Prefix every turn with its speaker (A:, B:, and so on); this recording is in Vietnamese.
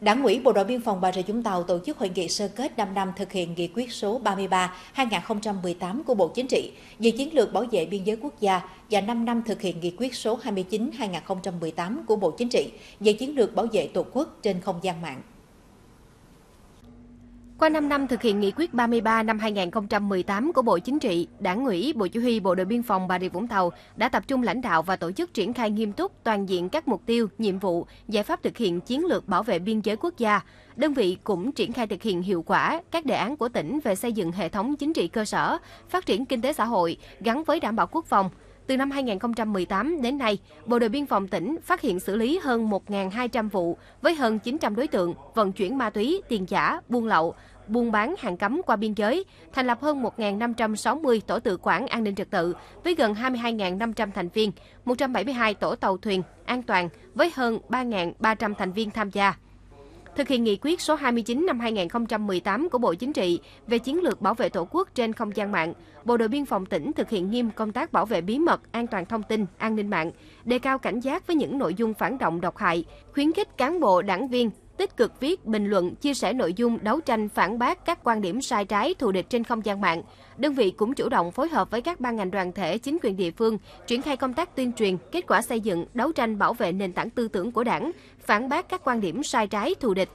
A: Đảng ủy Bộ đội Biên phòng Bà Rịa Vũng Tàu tổ chức hội nghị sơ kết 5 năm thực hiện nghị quyết số 33-2018 của Bộ Chính trị về chiến lược bảo vệ biên giới quốc gia và 5 năm thực hiện nghị quyết số 29-2018 của Bộ Chính trị về chiến lược bảo vệ Tổ quốc trên không gian mạng.
B: Qua 5 năm thực hiện nghị quyết 33 năm 2018 của Bộ Chính trị, Đảng ủy, Bộ Chỉ huy Bộ đội Biên phòng Bà Rịa Vũng Tàu đã tập trung lãnh đạo và tổ chức triển khai nghiêm túc toàn diện các mục tiêu, nhiệm vụ, giải pháp thực hiện chiến lược bảo vệ biên giới quốc gia. Đơn vị cũng triển khai thực hiện hiệu quả các đề án của tỉnh về xây dựng hệ thống chính trị cơ sở, phát triển kinh tế xã hội gắn với đảm bảo quốc phòng, từ năm 2018 đến nay, Bộ đội Biên phòng tỉnh phát hiện xử lý hơn 1.200 vụ với hơn 900 đối tượng vận chuyển ma túy, tiền giả, buôn lậu, buôn bán hàng cấm qua biên giới, thành lập hơn 1.560 tổ tự quản an ninh trật tự với gần 22.500 thành viên, 172 tổ tàu thuyền an toàn với hơn 3.300 thành viên tham gia thực hiện nghị quyết số 29 năm 2018 của Bộ Chính trị về chiến lược bảo vệ Tổ quốc trên không gian mạng, Bộ đội Biên phòng tỉnh thực hiện nghiêm công tác bảo vệ bí mật, an toàn thông tin, an ninh mạng, đề cao cảnh giác với những nội dung phản động độc hại, khuyến khích cán bộ, đảng viên, tích cực viết, bình luận, chia sẻ nội dung đấu tranh phản bác các quan điểm sai trái thù địch trên không gian mạng. Đơn vị cũng chủ động phối hợp với các ban ngành đoàn thể, chính quyền địa phương, triển khai công tác tuyên truyền, kết quả xây dựng, đấu tranh bảo vệ nền tảng tư tưởng của Đảng, phản bác các quan điểm sai trái thù địch,